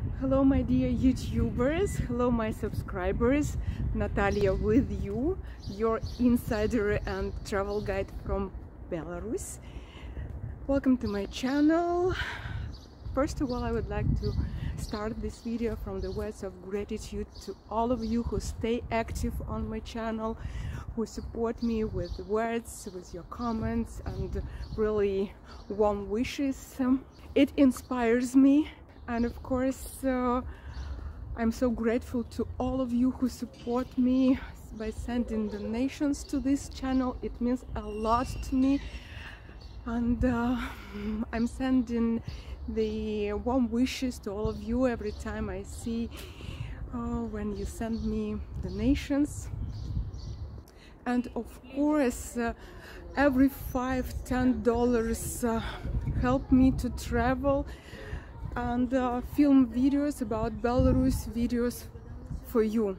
Hello, my dear YouTubers. Hello, my subscribers. Natalia with you, your insider and travel guide from Belarus. Welcome to my channel. First of all, I would like to start this video from the words of gratitude to all of you who stay active on my channel, who support me with words, with your comments and really warm wishes. It inspires me and of course uh, I'm so grateful to all of you who support me by sending donations to this channel. It means a lot to me. And uh, I'm sending the warm wishes to all of you every time I see uh, when you send me donations. And of course uh, every five ten dollars uh, help me to travel and uh, film videos about Belarus videos for you.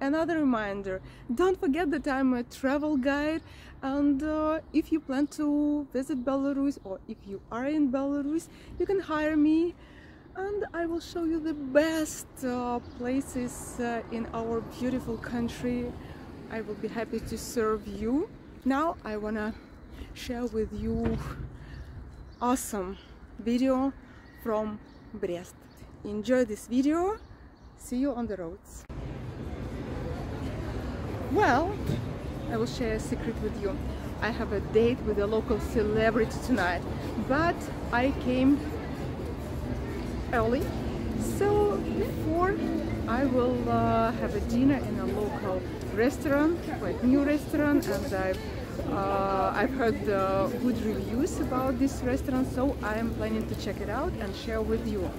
Another reminder don't forget that I'm a travel guide. And uh, if you plan to visit Belarus or if you are in Belarus you can hire me. And I will show you the best uh, places uh, in our beautiful country. I will be happy to serve you. Now I wanna share with you awesome video from Brest. Enjoy this video. See you on the roads. Well, I will share a secret with you. I have a date with a local celebrity tonight, but I came early, so before I will uh, have a dinner in a local restaurant, quite new restaurant, and I've uh, I've heard uh, good reviews about this restaurant, so I am planning to check it out and share with you.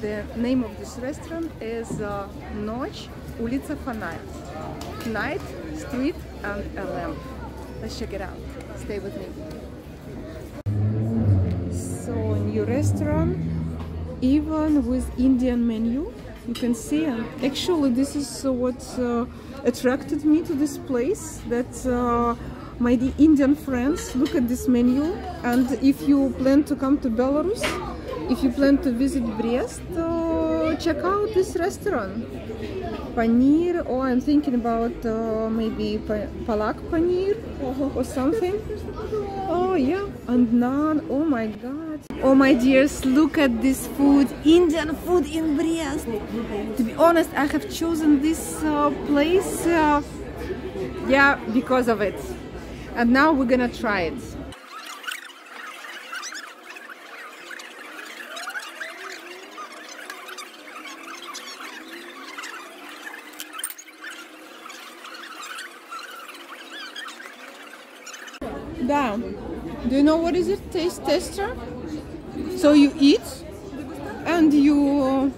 The name of this restaurant is uh, Ночь, улица Фонарь night, street and a lamp. Let's check it out. Stay with me. So new restaurant, even with Indian menu, you can see and actually this is what uh, attracted me to this place that uh, my Indian friends look at this menu and if you plan to come to Belarus if you plan to visit Brest uh, check out this restaurant. Paneer or I'm thinking about uh, maybe palak paneer or something. Oh yeah and naan oh my god. Oh my dears look at this food Indian food in Brest honest I have chosen this uh, place uh, yeah because of it and now we're gonna try it Да. Do you know what is it? Taste tester? So you eat and you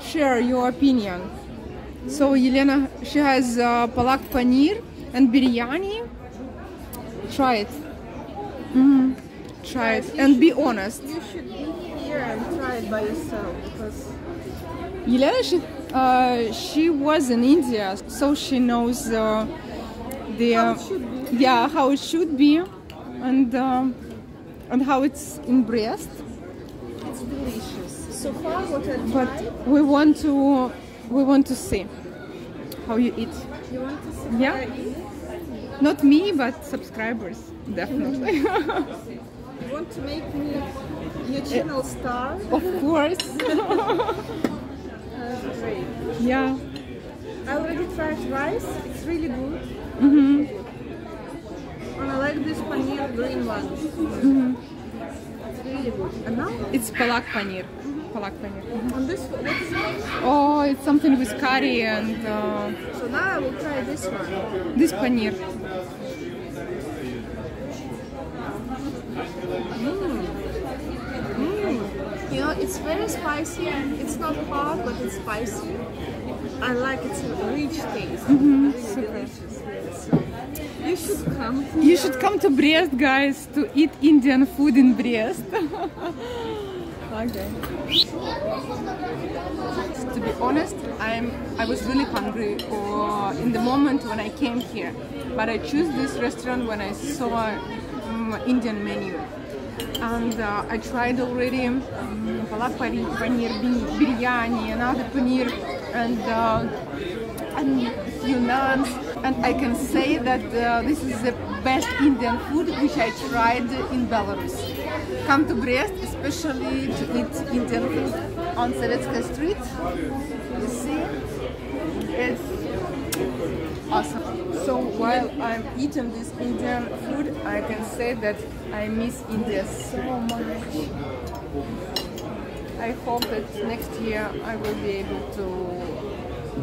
share your opinion. So Elena, she has uh, palak paneer and biryani. Try it. Mm -hmm. Try it and be honest. You should be here and try it by yourself because. Elena, she, uh, she was in India, so she knows uh, the. How it should be yeah how it should be and um, and how it's in Brest it's delicious so far what I but we want to we want to see how you eat you want to see yeah not me but subscribers definitely you want to make me your channel star of course great yeah I already tried rice it's really good mm -hmm. And I like this paneer green one. Mm -hmm. It's really good. And now? It's palak paneer. On this, what is it? Oh, it's something with curry and... Uh, so now I will try this one. This paneer. Mm. Mm. You know, it's very spicy. And it's not hot, but it's spicy. I like its rich taste. Mm -hmm. Really delicious. You should come. You should come to Brest, guys, to eat Indian food in Brest. okay. To be honest, I'm I was really hungry in the moment when I came here, but I chose this restaurant when I saw um, Indian menu. and uh, I tried already um, paneer, biryani, another paneer, and uh, and few naans. And I can say that uh, this is the best Indian food which I tried in Belarus. Come to Brest, especially to eat Indian food on Sovetskaya Street. You see, it's awesome. So while I'm eating this Indian food, I can say that I miss India so much. I hope that next year I will be able to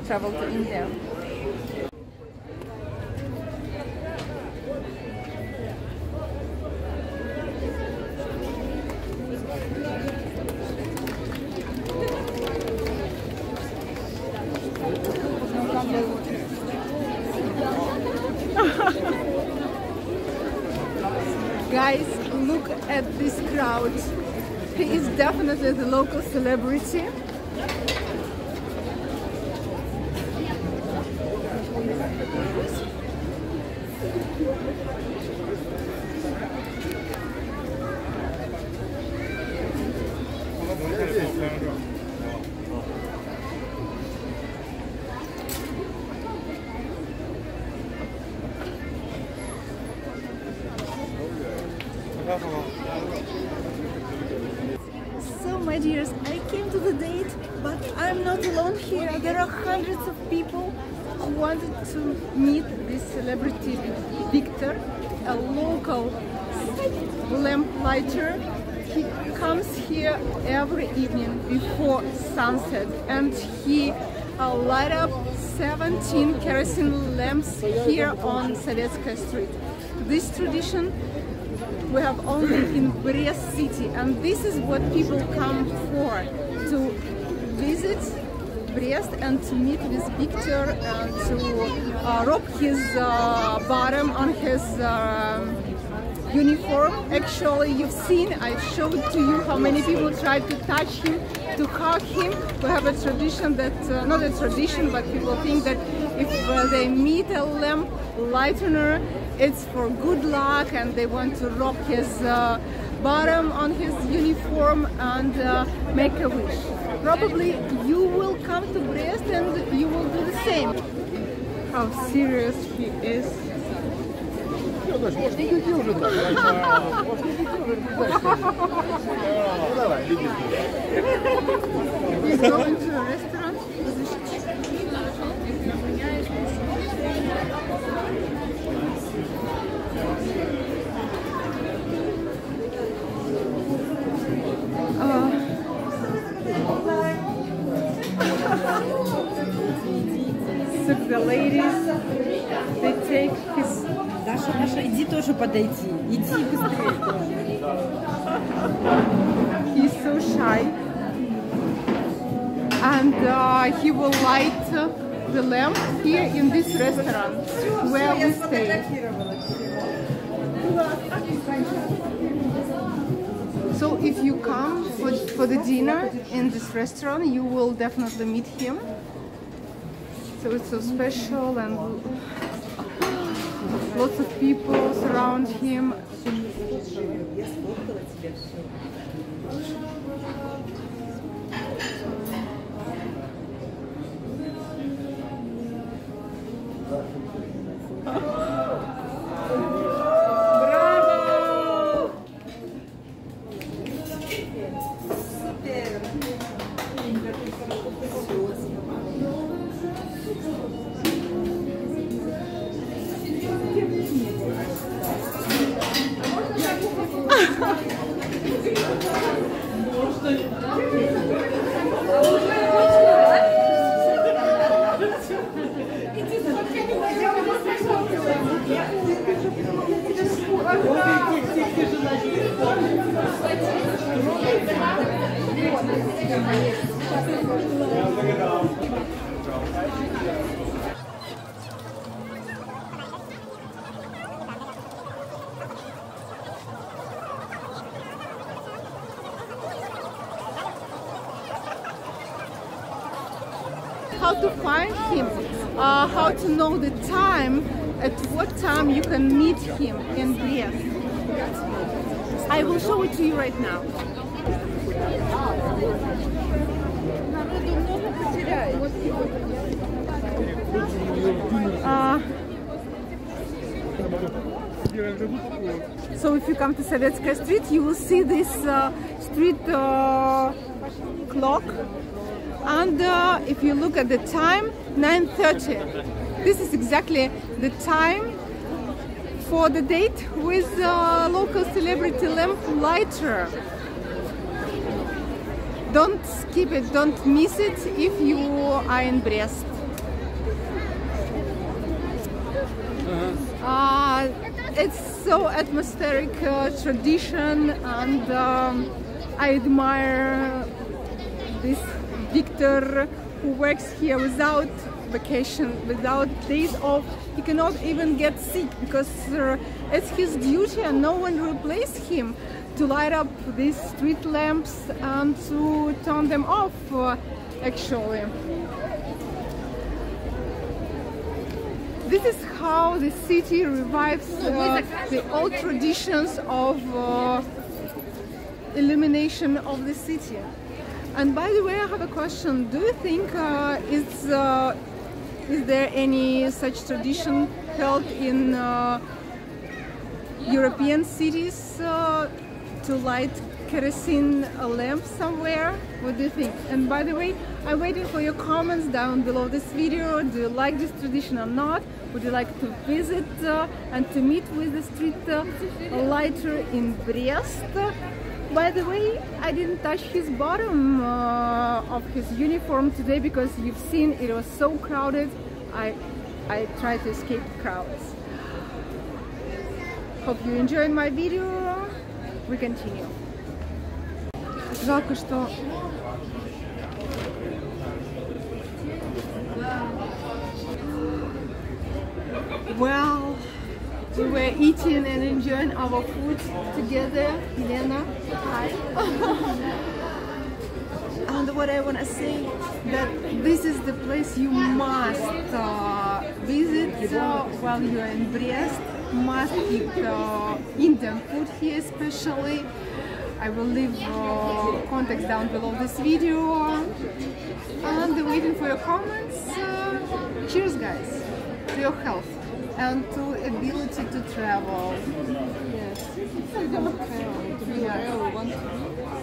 travel to India. Guys, look at crowd. He is definitely the local celebrity. So, my dears, I came to the date, but I'm not alone here. There are hundreds of people who wanted to meet this celebrity, Victor, a local lamp lighter. He comes here every evening before sunset and he uh, light up 17 kerosene lamps here on Sovetskaya Street. This tradition we have only in Brest city and this is what people come for to visit Brest and to meet with Victor and to uh, rub his uh, bottom on his um, uniform. Actually, you've seen, I showed to you how many people tried to touch him, to hug him. We have a tradition that, uh, not a tradition, but people think that if uh, they meet a lamp lightener, it's for good luck and they want to rock his uh, bottom on his uniform and uh, make a wish. Probably you will come to Brest and you will do the same. How serious he is. He's going to a restaurant. So the ladies, they take his Даша, Даша, иди тоже подойди. Иди быстрее. he's so shy and uh, he will light uh, the lamp here in this restaurant where we stay so if you come for, for the dinner in this restaurant you will definitely meet him so it's so special and lots of people surround him how to find him, uh, how to know the time, at what time you can meet him in Brest. I will show it to you right now. Uh, so if you come to Sovetskaya Street, you will see this uh, street uh, clock. And uh, if you look at the time, 9.30. This is exactly the time for the date with uh, local celebrity lamp lighter. Don't skip it, don't miss it if you are in Brest. Uh, it's so atmospheric uh, tradition and um, I admire this Victor who works here without vacation, without days off. He cannot even get sick because uh, it's his duty and no one replaces him to light up these street lamps and to turn them off uh, actually. This is how the city revives uh, the old traditions of uh, illumination of the city. And by the way, I have a question. Do you think uh, is uh, is there any such tradition held in uh, European cities uh, to light kerosene lamps somewhere? What do you think? And by the way, I'm waiting for your comments down below this video. Do you like this tradition or not? Would you like to visit uh, and to meet with the street uh, lighter in Brest? By the way, I didn't touch his bottom uh, of his uniform today because you've seen it was so crowded. I, I tried to escape crowds. Hope you enjoyed my video. We continue. Жалко, что we were eating and enjoying our food together. Helena, hi. and what I want to say that this is the place you must uh, visit uh, while you are in Brest. Must eat uh, Indian food here, especially. I will leave uh, contacts down below this video. And waiting for your comments. Uh, cheers, guys, to your health and to ability to travel. Yes.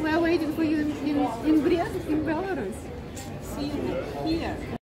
We are waiting for you in, in, in Belarus. See you here.